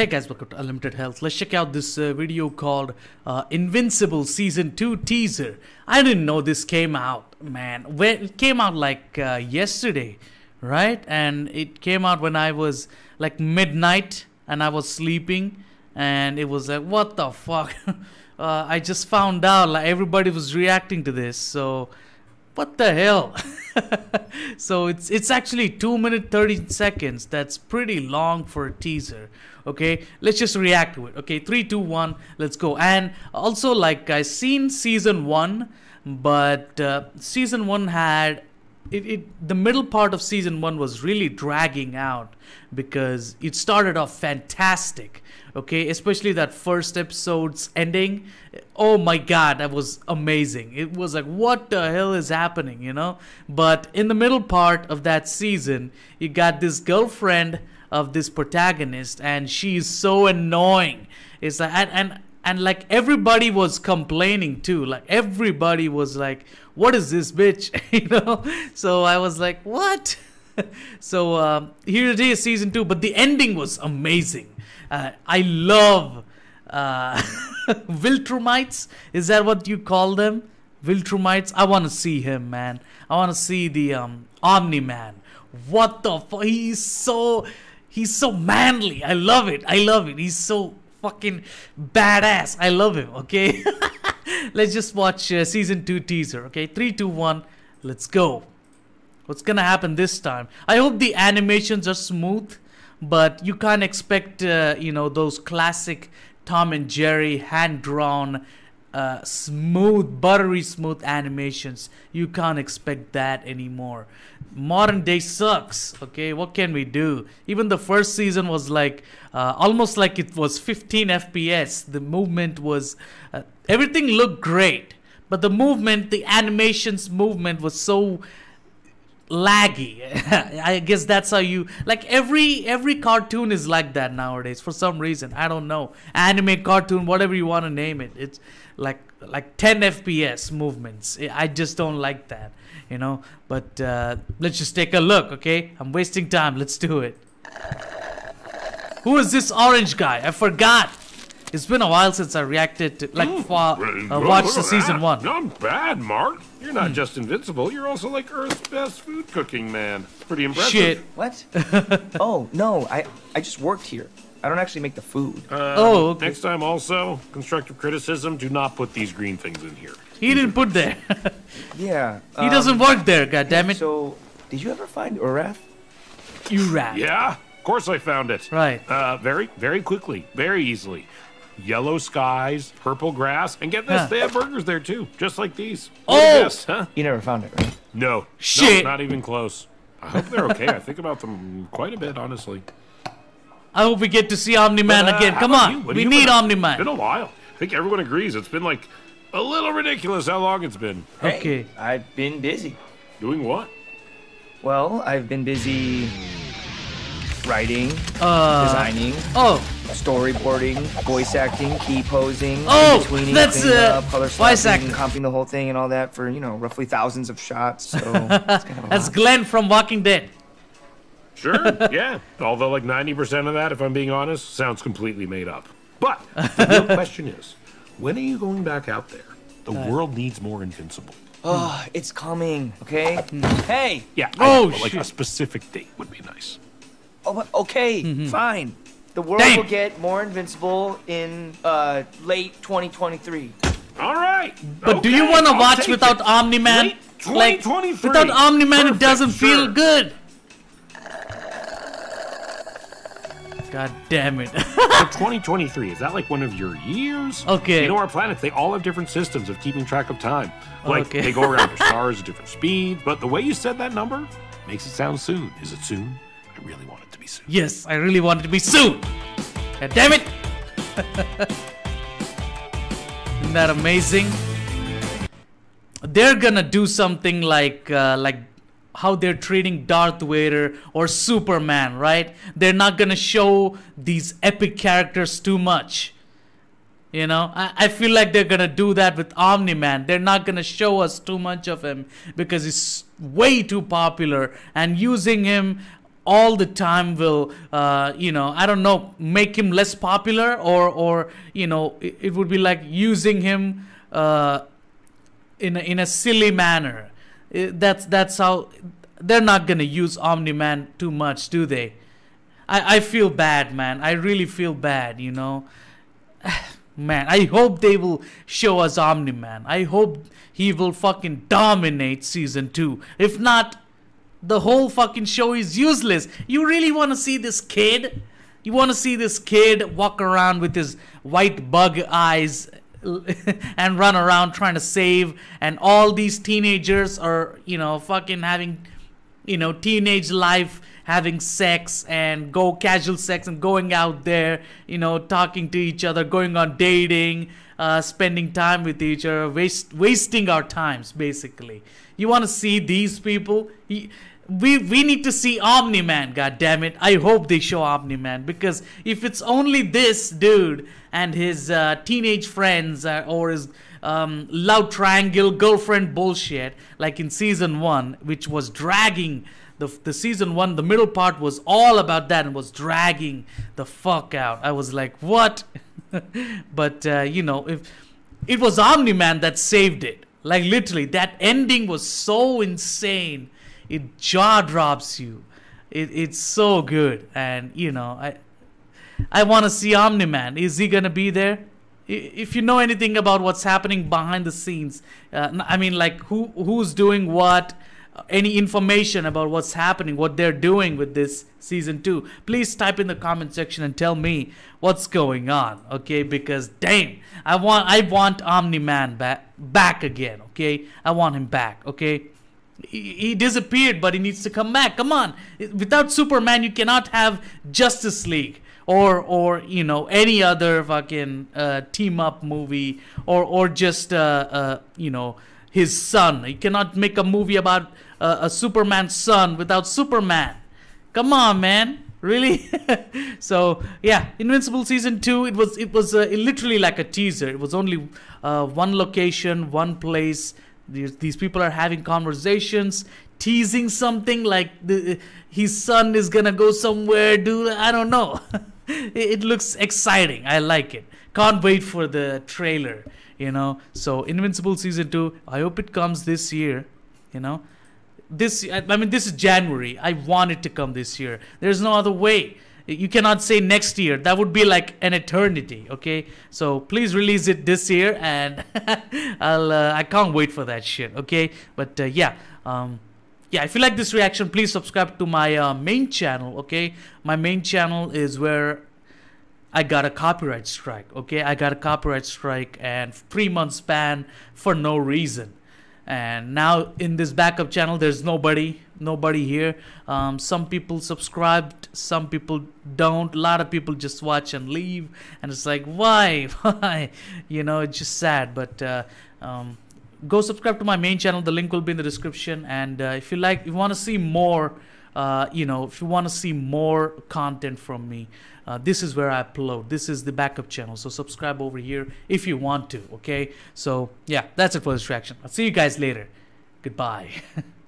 Hey guys, welcome to Unlimited Health. Let's check out this uh, video called uh, Invincible Season 2 teaser. I didn't know this came out, man. When it came out like uh, yesterday, right? And it came out when I was like midnight and I was sleeping and it was like what the fuck? uh, I just found out like everybody was reacting to this. So what the hell? so it's it's actually 2 minute 30 seconds. That's pretty long for a teaser okay let's just react to it okay three two one let's go and also like i seen season one but uh, season one had it, it the middle part of season one was really dragging out because it started off fantastic okay? Especially that first episode's ending. Oh my god that was amazing. It was like what the hell is happening you know? But in the middle part of that season you got this girlfriend of this protagonist and she's so annoying. It's like and, and and like everybody was complaining too. Like everybody was like what is this bitch? You know? So i was like what? So um, here it is season two but the ending was amazing. Uh, i love uh, viltrumites. Is that what you call them? Viltrumites? I want to see him man. I want to see the um, omni man. What the fuck he's so He's so manly. I love it. I love it. He's so fucking badass. I love him. Okay. let's just watch uh, season two teaser. Okay. Three, two, one. Let's go. What's gonna happen this time? I hope the animations are smooth, but you can't expect uh, you know those classic Tom and Jerry hand drawn uh, smooth, buttery smooth animations. You can't expect that anymore. Modern day sucks. Okay, what can we do? Even the first season was like uh, almost like it was 15 FPS. The movement was uh, everything looked great, but the movement, the animations movement was so laggy. I guess that's how you like every every cartoon is like that nowadays for some reason. I don't know. Anime cartoon whatever you want to name it. It's like like 10 fps movements. I just don't like that you know? But uh, let's just take a look okay? I'm wasting time. Let's do it. Who is this orange guy? I forgot it's been a while since I reacted to, like, mm, uh, watched the season one. Not bad, Mark. You're not mm. just invincible, you're also like Earth's best food cooking man. Pretty impressive. Shit. What? oh, no, I, I just worked here. I don't actually make the food. Uh, oh, okay. Next time, also, constructive criticism, do not put these green things in here. He didn't put there. yeah. He um, doesn't work there, goddammit. So, did you ever find Urath? Urath. Yeah, of course I found it. Right. Uh, very, very quickly, very easily yellow skies, purple grass, and get this, huh. they have burgers there too, just like these. Oh, huh? You never found it, right? No. Shit. No, not even close. I hope they're okay. I think about them quite a bit, honestly. I hope we get to see Omni Man uh, again. Come on, we need Omni Man. It's been a while. I think everyone agrees. It's been like a little ridiculous how long it's been. Hey, okay. I've been busy. Doing what? Well, I've been busy writing, uh, designing, oh, storyboarding, voice acting, key posing, oh, tweening, that's uh, color voice acting, comping the whole thing and all that for you know roughly thousands of shots. So that's, kind of that's Glenn from Walking Dead. Sure, yeah. Although like ninety percent of that, if I'm being honest, sounds completely made up. But the real question is, when are you going back out there? The uh, world needs more Invincible. Oh, it's coming. Okay. Hey. Yeah. oh, know, like a specific date would be nice. Oh, okay, mm-hmm. fine. The world Damn. will get more invincible in uh, late 2023. All right. But okay, do you want to watch without Omni Man? Like without Omni Man, it doesn't sure. feel good. God damn it. so 2023, is that like one of your years? Okay. You know, our planets, they all have different systems of keeping track of time. Like, okay. they go around their stars at different speeds, but the way you said that number makes it sound soon. Is it soon? I really want it to be soon. Yes, I really want it to be soon. God damn it! Isn't that amazing? They're gonna do something like uh, like how they're treating Darth Vader or Superman, right? They're not gonna show these epic characters too much. You know, I, I feel like they're gonna do that with Omni Man. They're not gonna show us too much of him because he's way too popular and using him all the time will uh, you know i don't know make him less popular or or you know it, it would be like using him uh, in a, in a silly manner. That's that's how they're not gonna use omni man too much do they? I, I feel bad man. I really feel bad you know? Man i hope they will show us omni man. I hope he will fucking dominate season 2 if not the whole fucking show is useless. You really want to see this kid? You want to see this kid walk around with his white bug eyes and run around trying to save, and all these teenagers are, you know, fucking having, you know, teenage life, having sex and go casual sex and going out there, you know, talking to each other, going on dating, uh, spending time with each other, waste, wasting our times, basically. You want to see these people? We we need to see Omni Man. God damn it! I hope they show Omni Man because if it's only this dude and his uh, teenage friends uh, or his um, love triangle girlfriend bullshit, like in season one, which was dragging the the season one, the middle part was all about that and was dragging the fuck out. I was like, what? but uh, you know, if it was Omni Man that saved it, like literally, that ending was so insane it jaw drops you. It, it's so good, and you know, I I want to see Omni Man. Is he gonna be there? If you know anything about what's happening behind the scenes, uh, I mean, like who who's doing what, any information about what's happening, what they're doing with this season two, please type in the comment section and tell me what's going on. Okay, because damn, I want I want Omni Man back back again. Okay, I want him back. Okay he he disappeared, but he needs to come back. Come on, without Superman, you cannot have Justice League or or you know any other fucking uh, team up movie or or just uh, uh, you know his son. You cannot make a movie about uh, a Superman son without Superman. Come on, man. Really? so yeah, Invincible season two. It was it was uh, literally like a teaser. It was only uh, one location, one place. These, these people are having conversations, teasing something like the, his son is gonna go somewhere. Do I don't know. it, it looks exciting. I like it. Can't wait for the trailer. You know. So Invincible season two. I hope it comes this year. You know this I I mean this is January. I want it to come this year. There's no other way. You cannot say next year. That would be like an eternity. Okay, so please release it this year, and I'll uh, I can't wait for that shit. Okay, but uh, yeah, um, yeah. If you like this reaction, please subscribe to my uh, main channel. Okay, my main channel is where I got a copyright strike. Okay, I got a copyright strike and three months ban for no reason. And now in this backup channel, there's nobody, nobody here. Um, some people subscribed, some people don't. A lot of people just watch and leave, and it's like, why, why? You know, it's just sad. But uh, um, go subscribe to my main channel. The link will be in the description. And uh, if you like, if you want to see more, uh, you know, if you want to see more content from me, uh, this is where I upload. This is the backup channel. So subscribe over here if you want to. Okay. So yeah, that's it for this reaction. I'll see you guys later. Goodbye.